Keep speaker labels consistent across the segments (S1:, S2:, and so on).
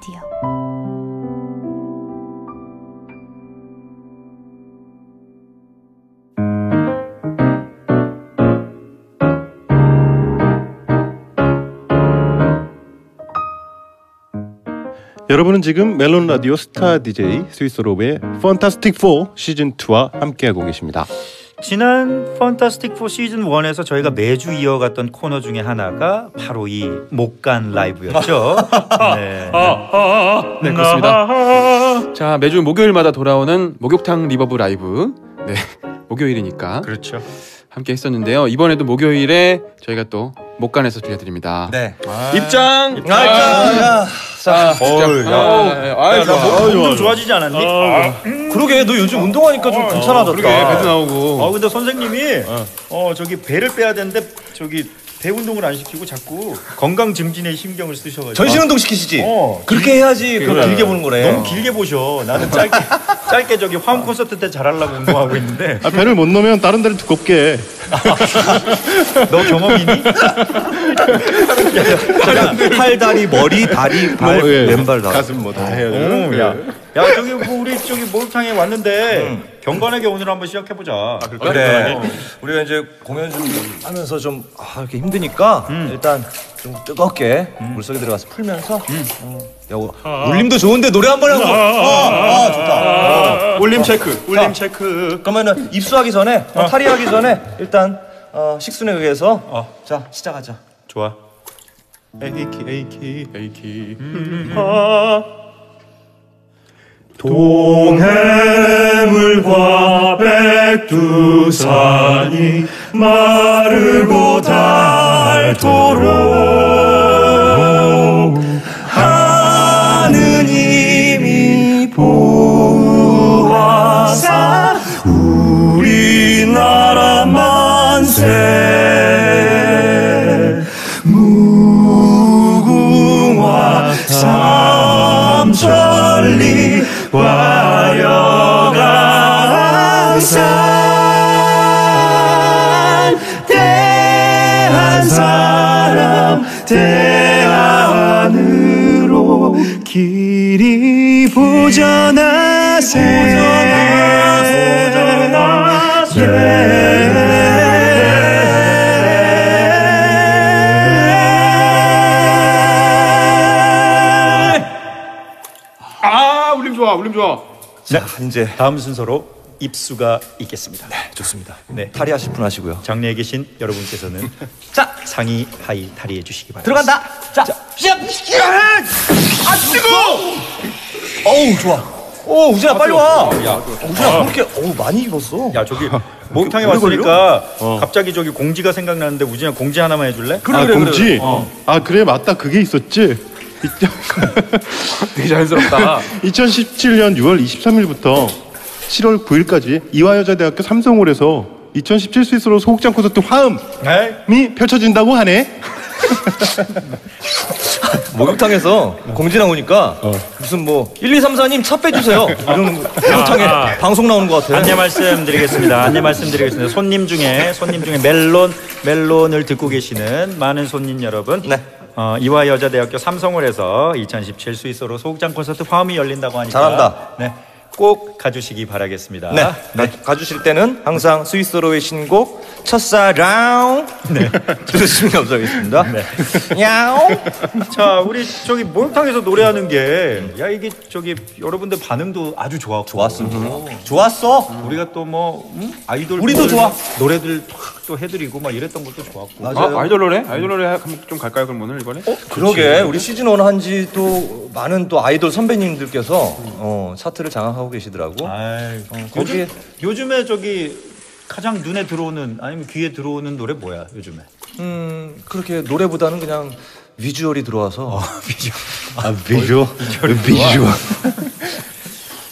S1: 라디오
S2: 여러분은 지금 멜론 라디오 스타 DJ 스위스 로브의 판타스틱 4 시즌 2와 함께하고 계십니다.
S3: 지난 판타스틱 4 시즌 1에서 저희가 매주 이어갔던 코너 중에 하나가 바로 이 목간 라이브였죠. 네.
S4: 네 그렇습니다. 자 매주 목요일마다 돌아오는 목욕탕 reverb 라이브. 네 목요일이니까
S3: 그렇죠.
S4: 함께 했었는데요. 이번에도 목요일에 저희가 또 목간에서 들려드립니다.
S5: 네.
S4: 입장.
S5: 아, 자, 자,
S4: 자, 입장. 아, 아, 좋아.
S3: 몸좀 좋아지지 않았니? 아,
S5: 그러게 너 요즘 운동하니까 좀 괜찮아졌다.
S4: 그러게 배도 나오고.
S3: 아 근데 선생님이 어 저기 배를 빼야 되는데 저기 배 운동을 안 시키고 자꾸 건강 증진에 신경을 쓰셔가지고
S5: 전신 운동 시키시지.
S3: 어.
S5: 그렇게 해야지 그걸 길게 보는 거래.
S3: 너무 길게 보셔. 나는 짧게 짧게 저기 화음 콘서트 때 잘하려고 운동하고 있는데
S2: 아, 배를 못 넣으면 다른 데를 두껍게 해.
S3: 너 경험 있니?
S5: 팔, 다리, 머리, 다리, 발,
S2: 뭐, 예.
S5: 왼발 다.
S2: 가슴 뭐다 되는.
S3: 야, 야 저기 뭐 우리 저기 목욕탕에 왔는데 경건하게 오늘 한번 시작해 보자.
S5: 그래. 우리가 이제 공연 좀 하면서 좀 아, 이렇게 힘드니까 일단 좀 뜨겁게 물속에 들어가서 풀면서 어, 야, 어, 울림도 좋은데 노래 한 번 하고. 아, 아, 좋다.
S3: 울림 체크, 울림 체크.
S5: 그러면은 입수하기 전에 어, 탈의하기 전에 일단 어, 식순에 의해서 자 시작하자.
S3: 좋아.
S2: A키 A키 A키.
S3: 동해물과 백두산이 마르고 닳도록 하느님이 보호하사 우리나라 만세
S4: 울림 좋아.
S5: 자 이제
S3: 다음 순서로 입수가 있겠습니다.
S5: 좋습니다.
S3: 네.
S5: 탈의하실 분 하시고요.
S3: 장례에 계신 여러분께서는
S5: 자
S3: 상의 하의 탈의해 주시기 바랍니다.
S5: 들어간다. 자, 시작. 아 뜨거. 어우 좋아. 오 우진아 빨리 와. 야 우진아 그렇게 어우 많이 입었어.
S3: 야 저기 목욕탕에
S5: 오래
S3: 왔으니까 갑자기 저기 공지가 생각나는데 우진아 공지 하나만 해줄래?
S2: 아 공지. 아 그래 맞다 그게 있었지.
S4: 되게 자연스럽다.
S2: 2017년 6월 23일부터 7월 9일까지 이화여자대학교 삼성홀에서 2017 스위스로 소극장 콘서트 화음이
S3: 네.
S2: 펼쳐진다고 하네.
S5: 목욕탕에서 공지 나오니까 무슨 뭐 1, 2, 3, 4님 차 빼주세요. 이런 목욕탕에 방송 나오는 것 같아.
S3: 안내 말씀드리겠습니다. 안내 말씀드리겠습니다. 손님 중에 손님 중에 멜론 멜론을 듣고 계시는 많은 손님 여러분.
S5: 네.
S3: 어, 이화여자대학교 삼성홀에서 2017 스위스로 소극장 콘서트 화음이 열린다고 하니까
S5: 잘한다.
S3: 네. 꼭 가주시기 바라겠습니다.
S5: 네. 가, 가주실 때는 항상 스위스로의 신곡 첫사랑 네. 들으시면 감사하겠습니다. 네. 야옹.
S3: 자, 우리 저기 목욕탕에서 노래하는 게 야 이게 저기 여러분들 반응도 아주 좋았고
S5: 좋았습니다. 좋았어.
S3: 우리가 또 뭐 아이돌
S5: 우리도 좋아.
S3: 노래들 탁또 해드리고 막 이랬던 것도 좋았고
S4: 아, 아이돌 노래? 아이돌 노래 한번 좀 갈까요 그럼 오늘 이번에?
S5: 그러게 우리 시즌 1 한지 또 많은 또 아이돌 선배님들께서 어, 차트를 장악하고 계시더라고.
S3: 아이,
S5: 거기에
S3: 요즘, 요즘 에 저기 가장 눈에 들어오는 아니면 귀에 들어오는 노래 뭐야 요즘에?
S5: 음 그렇게 노래보다는 그냥 비주얼이 들어와서
S2: 아 비주얼 비주얼.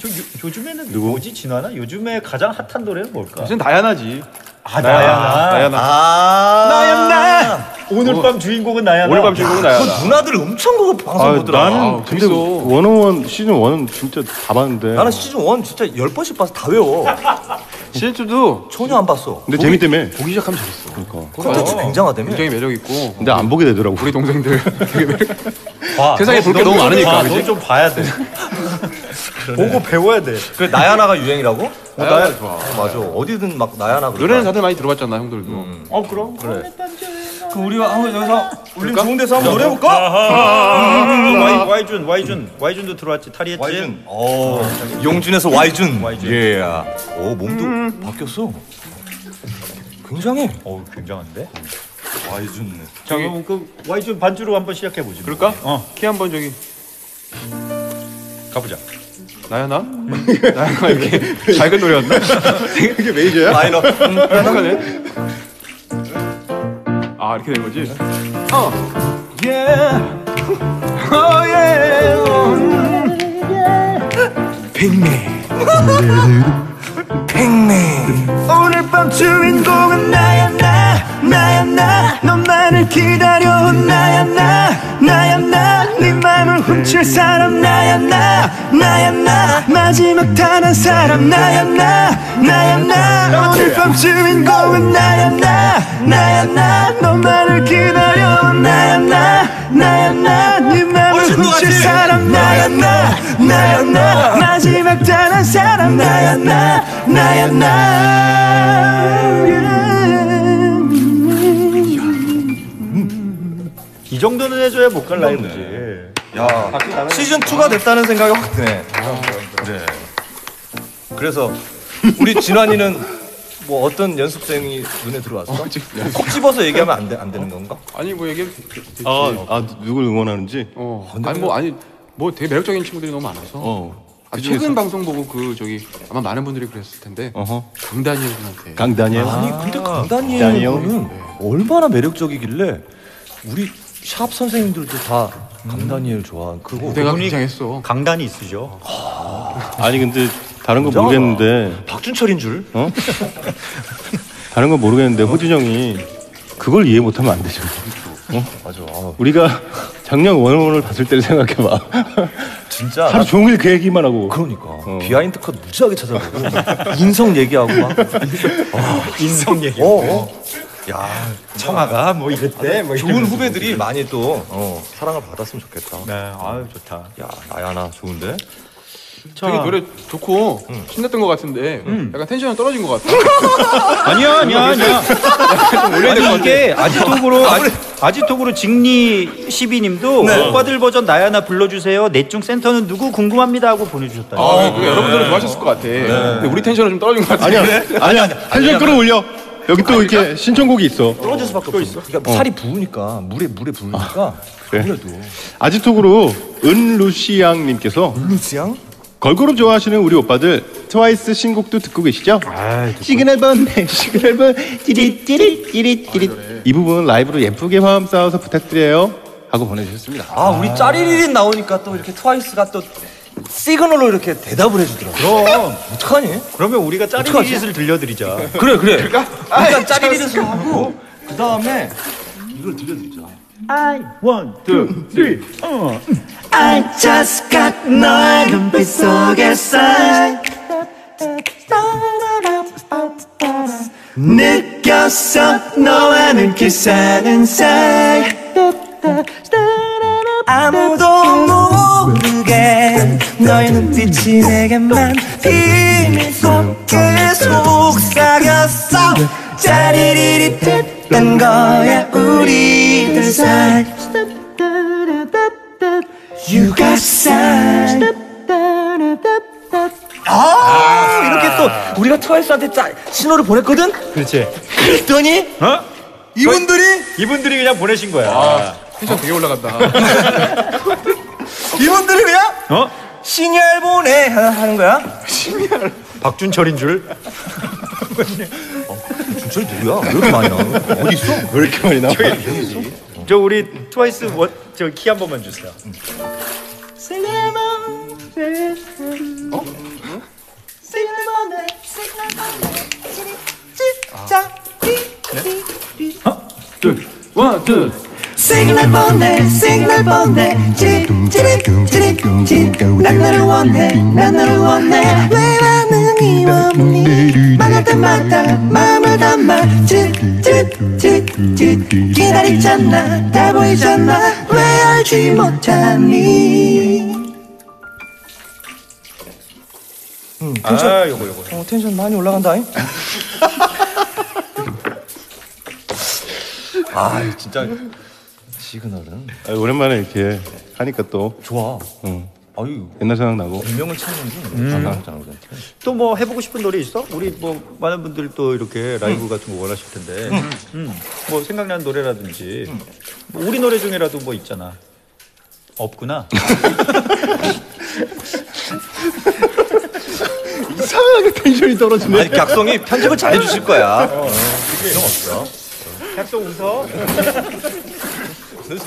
S3: 저 요, 요즘에는 뭐지 진화나? 요즘에 가장 핫한 노래는 뭘까?
S4: 요새 나야나지.
S3: 아 나야나.
S4: 나야나.
S5: 아
S3: 나야나. 오늘 밤 주인공은 나야나.
S4: 오늘 밤 주인공은 나야나.
S5: 그 누나들 엄청 그거 방송
S2: 아
S5: 보더라.
S2: 나는
S4: 아,
S2: 근데. 원어원 시즌 1은 진짜 다 봤는데.
S5: 나는 시즌 1 진짜 10번씩 봐서 다 외워.
S4: 시즌 2도
S5: 전혀 안 봤어.
S2: 근데 재미 때문에.
S4: 보기 시작하면 재밌어.
S2: 그러니까.
S5: 콘텐츠 굉장하다며.
S4: 굉장히 매력 있고.
S2: 근데 안 보게 되더라고.
S4: 우리 동생들.
S3: 봐.
S4: 세상에 볼 게 너무 많으니까?
S3: 너좀 봐야 돼. 보고 배워야 돼.
S5: 그 나야나가 유행이라고? 어,
S4: 나야나 좋아.
S5: 맞아. 어디든 막 나야나.
S4: 노래는 다들 많이 들어봤잖아 형들도.
S3: 어 그럼.
S5: 그래. 그럼 우리가 한번 여기서 울림 좋은 데서 한번 노래 해볼까?
S3: 와이 와이준 와이준 와이준도 들어왔지 탈의했지.
S5: 와이준. 어. 용준에서 와이준.
S3: 와이준.
S5: 예. 오 몸도 바뀌었어. 굉장해.
S3: 어 굉장한데.
S5: 와이준.
S3: 자 그럼 그 와이준 반주로 한번 시작해 보지.
S4: 그럴까?
S3: 어
S4: 키 한번 저기
S3: 가보자.
S4: 나야 나? 나야 나 이렇게 작은 노래였나?
S2: 이게 메이저야?
S5: 마이너.
S4: 행복하네. 아 이렇게 된 거지? 어. Yeah. Oh yeah.
S5: 핑미. 핑미.
S1: 오늘 밤 주인공은 나야 나 나야 나 너만을 기다려온 나야 나 훔칠 사람 나야 나 나야 나. 마지막 단 한 사람 나야 나 나야 나. 오늘 밤 주인공은 나야 나 나야 나. 너만을 기다려온 나야 나 나야 나네 맘을 훔칠 사람 나야 나 나야 나. 마지막 단 한 사람 나야 나 나야 나.
S3: 이 정도는 해줘야 목갈 라이브지.
S5: 야 시즌 2가 됐다는 생각이 확 드네. 네. 그래서 우리 진환이는 뭐 어떤 연습생이 눈에 들어왔어? 콕 집어서 얘기하면 안, 돼, 안 되는 건가?
S4: 아니 뭐 얘기.
S2: 아, 아 누굴 응원하는지.
S4: 어. 아니 뭐 아니 뭐 되게 매력적인 친구들이 너무 많아서.
S2: 어.
S4: 아, 최근 방송 보고 그 저기 아마 많은 분들이 그랬을 텐데
S2: 어허.
S4: 강다니엘 분한테
S2: 강다니엘.
S5: 아니 근데 강다니엘
S2: 다니엘?
S5: 은 얼마나 매력적이길래 우리 샵 선생님들도 다 강다니엘 좋아한 그거
S4: 무대가
S3: 그분이-
S4: 굉장했어.
S3: 강단이 있으죠.
S2: 아니 근데 다른 거
S5: 굉장하다.
S2: 모르겠는데
S5: 박준철인 줄
S2: 어? 다른 거 모르겠는데 호준 형이 그걸 이해 못하면 안 되죠.
S5: 맞아 아,
S2: 우리가 작년 원원을 봤을 때를 생각해봐.
S5: 진짜
S2: 하루 종일 그 얘기만 하고.
S5: 그러니까 비하인드 컷 무지하게 찾아보고 인성 얘기하고 막
S3: 인성 얘기.
S5: 어, 어. 야
S3: 청아가 뭐 이랬대. 뭐
S5: 좋은 후배들이 많이 또 어, 사랑을 받았으면 좋겠다
S3: 네, 아유 좋다.
S5: 야 나야나 좋은데
S4: 되게 노래 좋고 신났던 것 같은데 약간 텐션이 떨어진 것 같아.
S3: 아니야, 아니야, 아니야. 아니 이게 아지톡으로 아지, 아지톡으로 직리 12님도 오빠들 버전 나야나 불러주세요. 넷중 센터는 누구 궁금합니다 하고 보내주셨다.
S4: 아, 그거 여러분들은 좋아하셨을 것 같아. 근데 우리 tension은 좀 떨어진 것 같아.
S2: 아니야, 아니야. 텐션 끌어올려. 여기 또 이렇게 신청곡이 있어.
S5: 떨어질 수밖에 없어. 그러니까 살이 부으니까 물에 물에 부으니까.
S2: 그래.
S5: 아무래도.
S2: 아지톡으로 은루시양님께서
S5: 루시앙?
S2: 걸그룹 좋아하시는 우리 오빠들 트와이스 신곡도 듣고 계시죠? 시그널 보내 시그널 보내 찌릿 찌릿 찌릿 찌릿. 이 부분 라이브로 예쁘게 화음 쌓아서 부탁드려요. 하고 보내주셨습니다.
S5: 아 우리 짜리리린 나오니까 또 이렇게 트와이스가 또 시그널로 이렇게 대답을 해주더라고
S3: 그럼.
S5: 어떡하니?
S3: 그러면 우리가 짜리리릿을 들려드리자.
S5: 그래 그래. 그러니까? 일단 짜리리릿을 하고. 그 다음에 이걸 들려드리자.
S3: 원, 투, 쓰리.
S1: I just got 너의 눈빛 속에서 느꼈어. 너와는 기사는 사이. 아무도 모르게 너의 눈빛이 내게만 비밀 속에 속삭였어 짜리리리 됐던 거야 우리들 사이 You got sign 아 이렇게 또 우리가 트와이스한테 짜, 신호를 보냈거든?
S3: 그렇지.
S1: 그랬더니
S3: 어?
S1: 이분들이
S3: 이분들이 그냥 보내신 거야.
S4: 텐션 되게 올라간다.
S1: 이분들이 그냥
S3: 어?
S1: 시니얼 보내 하나 하는 거야?
S3: 박준철인 줄.
S5: 준철이 누구야? 왜 이렇게 많이 나와? 어디 있어?
S2: 왜 이렇게 많이 나와?
S3: 저 우리 트와이스 원, 저키 한 번만 주세요.
S4: One, two.
S1: 시그널 보내 시그널 보내 찌릿찌릿찌릿찌릿 난 너를 원해 난 너를 원해. 왜 반응이 없니? 말할 때마다 마음을 담아. 찌릿찌릿찌릿 기다리잖아 다 보이잖아. 왜 하지 못하니?
S5: 아, 요거 요거. 어, 텐션 많이 올라간다잉. 아, 진짜. 시그널은.
S2: 아, 오랜만에 이렇게 하니까 또.
S5: 좋아.
S2: 응.
S5: 아유,
S2: 옛날 생각 나고.
S5: 운명을 찾는 게 나잖아, 우리한테.
S3: 또뭐 해보고 싶은 노래 있어? 우리 뭐 많은 분들 또 이렇게 라이브 같은 거 원하실 텐데. 음. 뭐 생각나는 노래라든지. 뭐 우리 노래 중에라도 뭐 있잖아. 없구나.
S2: 이상하게 텐션이 떨어지네.
S5: 아니, 객성이 편집을 잘 해주실 거야.
S3: 약속 웃어?
S5: 그래서